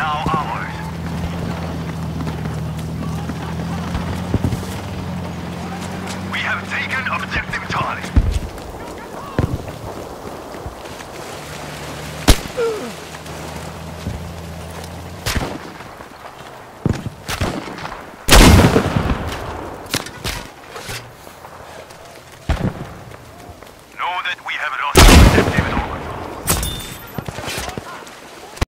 now ours. We have taken objective Charlie. Know that we have lost